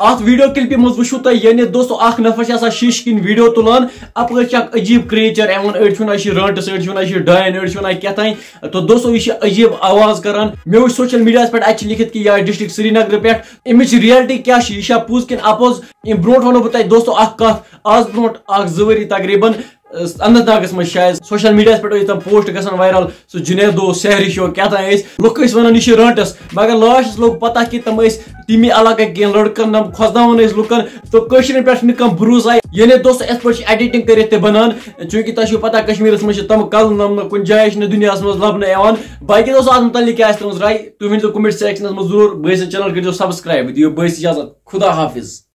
ات video کلپہِ منٛز وٕچھو تۄہہِ یعنی دوستو اکھ نفر چھِ آسان شیٖشہِ کِنۍ ویڈیو تُلان اپٲرۍ چھِ اکھ عجیٖب کریچر یِوان أڑۍ چھِ ونان یہِ چھِ رٲنٹٕس أڑۍ چھِ ونان یہِ چھِ أڑۍ چھِ کیٛاہ تانۍ تو دوستو یہِ چھِ عجیٖب آواز کران مےٚ وٕچھ سوشل میڈیا پٮ۪ٹھ اتہِ چھِ لیکھِتھ کہِ یہِ آے ڈسٹرک سری نگر پٮ۪ٹھ امِچ ریلٹی کیٛاہ چھِ یہِ چھا پوٚز کِنہٕ اپوٚز امہِ برونٛٹھ ونو بہٕ تۄہہِ دوستو اکھ کتھ آز برونٛٹھ اکھ زٕ ؤری تقریٖبن اننت ناگس منٛز شاید سوشل میڈیاہس پٮ۪ٹھ ٲسۍ پوسٹ گژھان وایرل سُہ جُنیدو سحری شو کیٛاہ تانۍ ٲسۍ لُکھ ٲسۍ ونان یہِ چھِ مگر لاسٹس لوٚگ پتہ کہِ تِم ٲسۍ تمی علاقٕکۍ کینٛہہ لڑکن تِم کھۄژناوان ٲسۍ لُکن تہٕ کٲشرین پٮ۪ٹھ چھُنہٕ کانٛہہ یعنی دوستو یِتھ پٲٹھۍ چھِ ایڈیٹنگ کٔرِتھ تہِ بنان۔ چوٗنٛکہِ تۄہہِ چھُو پتہ کشمیٖرس منٛز چھِ تِم کل نمنہٕ کُنہِ جایہِ چھِنہٕ دُنیاہس منٛز لبنہٕ یِوان باقٕے دوستو اتھ متعلق کیٛاہ آسہِ تُہنٛز راے تُہۍ ؤنۍزیو کومنٹ سیکشنس منٛز ضروٗر بٲے سٕنٛدۍ چنل کٔرۍزیو سبسکرایب دِیِو بٲیس اجازت۔ خدا حافظ۔